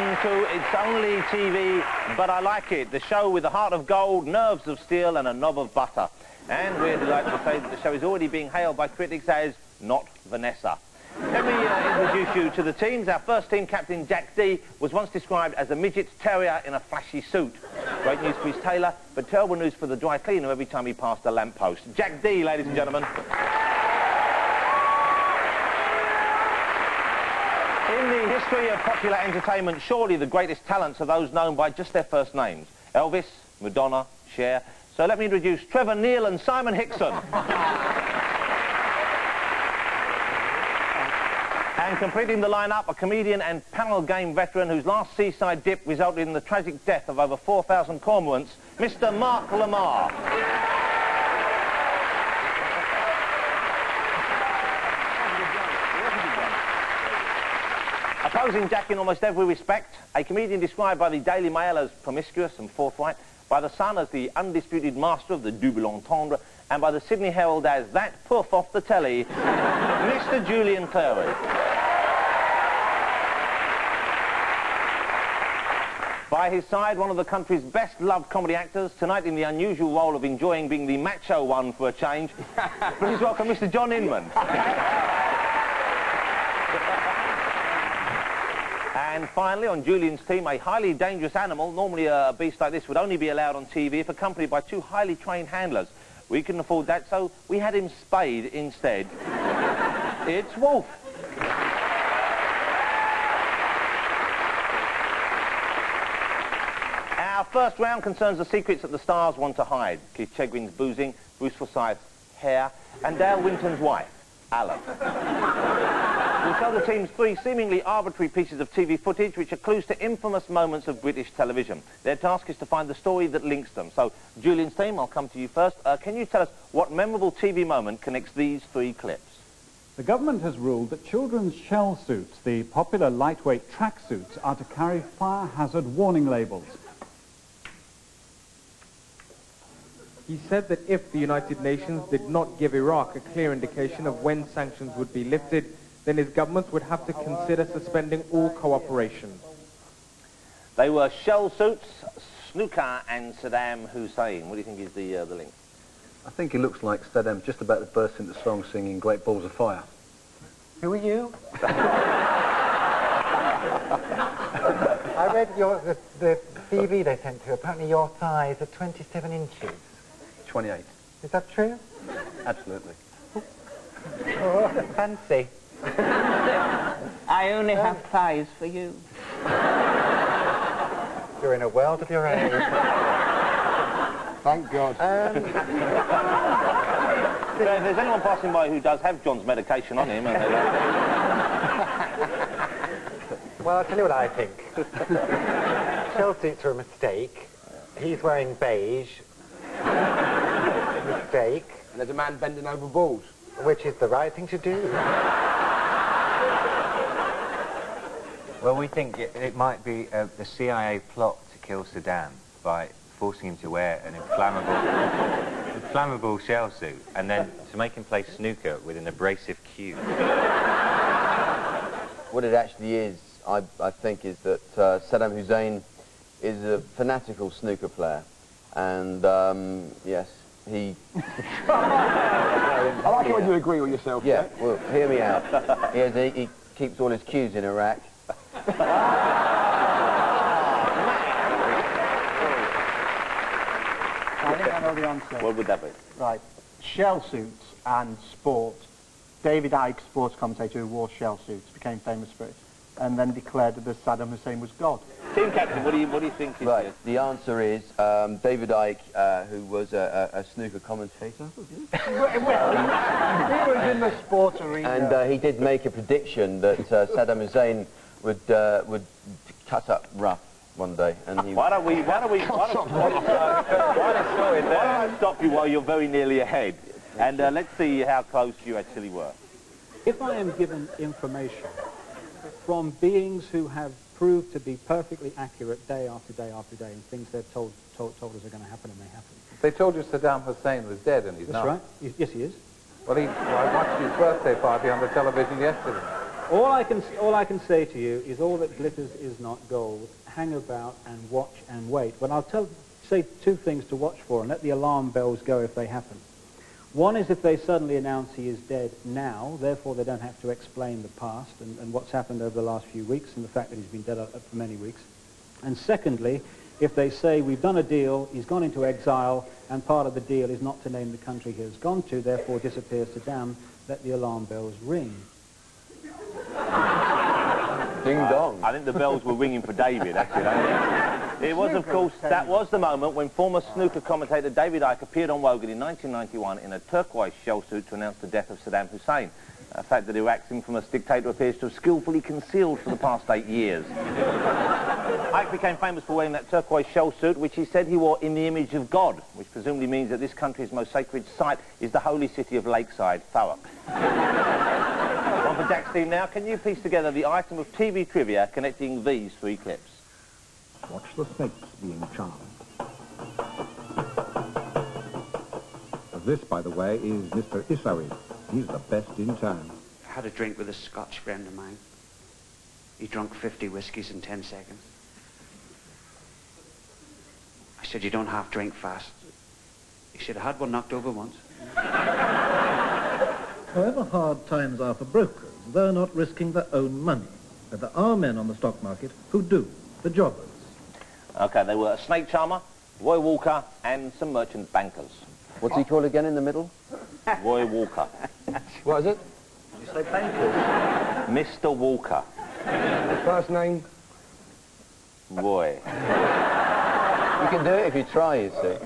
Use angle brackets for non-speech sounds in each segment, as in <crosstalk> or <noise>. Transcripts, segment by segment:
It's only TV, but I like it. The show with a heart of gold, nerves of steel and a knob of butter. And we're delighted to say that the show is already being hailed by critics as not Vanessa. Let me uh, introduce you to the teams. Our first team captain, Jack Dee, was once described as a midget terrier in a flashy suit. Great news for his tailor, but terrible news for the dry cleaner every time he passed a lamppost. Jack Dee, ladies and gentlemen. In the history of popular entertainment, surely the greatest talents are those known by just their first names. Elvis, Madonna, Cher. So let me introduce Trevor Neill and Simon Hickson. and completing the lineup, a comedian and panel game veteran whose last seaside dip resulted in the tragic death of over 4,000 cormorants, Mr. Mark Lamarr. Opposing Jack in almost every respect, a comedian described by the Daily Mail as promiscuous and forthright, by the Sun as the undisputed master of the double entendre, and by the Sydney Herald as that puff off the telly, <laughs> Mr. Julian Clary. By his side, one of the country's best-loved comedy actors, tonight in the unusual role of enjoying being the macho one for a change. <laughs> Please welcome Mr. John Inman. <laughs> And finally, on Julian's team, a highly dangerous animal. Normally a beast like this would only be allowed on TV if accompanied by two highly trained handlers. We couldn't afford that, so we had him spayed instead. <laughs> it's Wolf. Our first round concerns the secrets that the stars want to hide. Keith Chegwin's boozing, Bruce Forsyth's hair, and Dale Winton's wife, Alan. <laughs> We'll show the teams three seemingly arbitrary pieces of TV footage which are clues to infamous moments of British television. Their task is to find the story that links them. So, Julian's team, I'll come to you first. Uh, can you tell us what memorable TV moment connects these three clips? The government has ruled that children's shell suits, the popular lightweight track suits, are to carry fire hazard warning labels. He said that if the United Nations did not give Iraq a clear indication of when sanctions would be lifted, then his government would have to consider suspending all cooperation. They were shell suits, snooker and Saddam Hussein. What do you think is the, uh, the link? I think he looks like Saddam just about to burst into song singing Great Balls of Fire. Who are you? <laughs> I read your, the, the CV they sent to. Apparently your thighs are 27 inches. 28. Is that true? Absolutely. Oh, <laughs> fancy. I only have thighs for you. You're in a world of your own. Thank God. Um, So if there's anyone passing by who does have John's medication on him, and they like, well, I'll tell you what I think. Shell suits are a mistake. He's wearing beige. mistake. And there's a man bending over balls. Which is the right thing to do. Well, we think it, it might be a, a CIA plot to kill Saddam by forcing him to wear an inflammable, inflammable shell suit and then to make him play snooker with an abrasive cue. What it actually is, I, I think, is that uh, Saddam Hussein is a fanatical snooker player. And, um, yes, he... <laughs> I like it when you agree with yourself. Yeah, well, hear me out. He, has a, he keeps all his cues in Iraq. I think I know the answer. what would that be? Right. Shell suits and sport. David Icke, sports commentator who wore shell suits, became famous for it, and then declared that Saddam Hussein was God. Team captain, what do you, what do you think is Right, the answer is um, David Icke, uh, who was a, a, a snooker commentator. <laughs> well, he was in the sport arena. And uh, he did make a prediction that uh, Saddam Hussein would, uh, would cut up rough one day. And he Why don't we, why don't we, why don't, why don't, why don't, why don't I stop you while you're very nearly ahead? And uh, let's see how close you actually were. If I am given information from beings who have proved to be perfectly accurate day after day after day, and things they've told, told, told us are going to happen and they happen. They told you Saddam Hussein was dead and he's That's not. That's right. Yes, he is. Well, he, I watched his birthday party on the television yesterday. All I can all I can say to you is all that glitters is not gold, hang about and watch and wait. But I'll tell, say two things to watch for and let the alarm bells go if they happen. One is if they suddenly announce he is dead now, therefore they don't have to explain the past and, and what's happened over the last few weeks and the fact that he's been dead uh, for many weeks. And secondly, if they say we've done a deal, he's gone into exile, and part of the deal is not to name the country he has gone to, therefore disappears to damn, let the alarm bells ring. <laughs> Ding dong. I think the bells were ringing for David, actually. <laughs> It was, of course, that was the moment when former snooker commentator David Icke appeared on Wogan in 1991 in a turquoise shell suit to announce the death of Saddam Hussein. A fact that Iraq's infamous dictator appears to have skillfully concealed for the past eight years. <laughs> Icke became famous for wearing that turquoise shell suit, which he said he wore in the image of God, which presumably means that this country's most sacred site is the holy city of Lakeside, Thurrock. On for Jack's team now. Can you piece together the item of TV trivia connecting these three clips? Watch the snakes being charmed. This, by the way, is Mr. Issawi. He's the best in town. I had a drink with a Scotch friend of mine. He drunk 50 whiskies in 10 seconds. I said, you don't have to drink fast. He said, have had one knocked over once. <laughs> However hard times are for brokers, they're not risking their own money. But there are men on the stock market who do, the jobbers. Okay, they were a snake charmer, Roy Walker, and some merchant bankers. What's he called again in the middle? <laughs> Roy Walker. What is it? Did You say bankers? <laughs> Mr. Walker. First name? Roy. You can do it if you try, you see.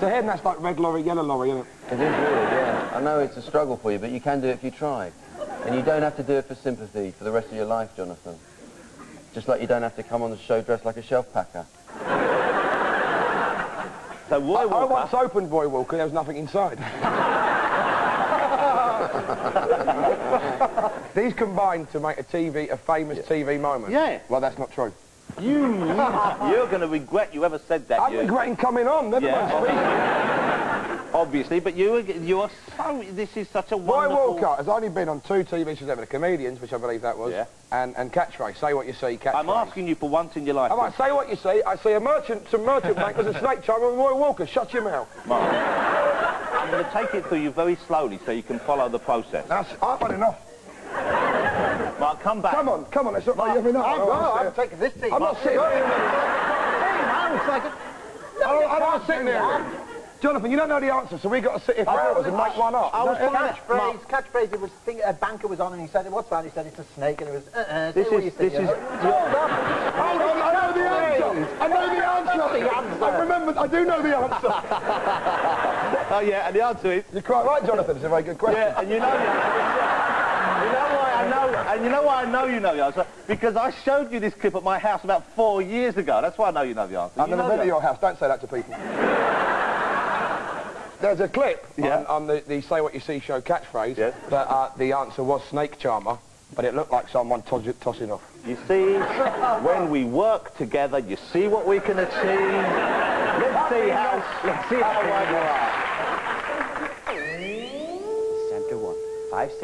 To him, that's like red lorry, yellow lorry, isn't it? It is really, yeah. I know it's a struggle for you, but you can do it if you try. And you don't have to do it for sympathy for the rest of your life, Jonathan. Just like you don't have to come on the show dressed like a shelf packer. So Roy I, Walker... I once opened Roy Walker, there was nothing inside. <laughs> These combined to make a TV, a famous TV moment. Yeah. Well, that's not true. You, <laughs> you're going to regret you ever said that. I'm you. regretting coming on, never Yeah. mind speaking. Obviously, but you, you are so. This is such a wonderful. Roy. Walker has only been on two TV shows ever, The Comedians, which I believe that was, Yeah. and, and Catchphrase, Say What You See, Catchphrase. I'm asking you for once in your life. I might say what you see. I see a merchant, some merchant bankers, a snake charmer, and Roy Walker. Shut your mouth. Mark, I'm going to take it through you very slowly so you can follow the process. That's, I've had enough. Mark, come back. Come on, come on. It's not like you've enough. I'm, I don't well, wanna I'm taking this team. Oh, I'm not sitting here. I was like, I don't, I don't want to sit there. Jonathan, you don't know the answer, so we got to sit here for hours and make one up. I was catchphrase, catchphrase, it was, think, a banker was on and he said, what's that? He said, it's a snake, and it was, uh-uh, This is- this is- Hold on, I know the answer. I know the answer. the answer. I remember, I do know the answer. <laughs> Oh yeah, and the answer is You're quite right, Jonathan. It's a very good question. yeah, and you know the answer. You know why I know, and you know why I know you know the answer because I showed you this clip at my house about four years ago. That's why I know you know the answer. I'm You never know been to the your house. Don't say that to people. There's a clip Yeah. on, on the, the Say What You See show catchphrase Yes. that uh, the answer was snake charmer, but it looked like someone toss it, tossing off. You see, when we work together, you see what we can achieve. Let's see how, let's see how right we are. Centre one. Five seconds.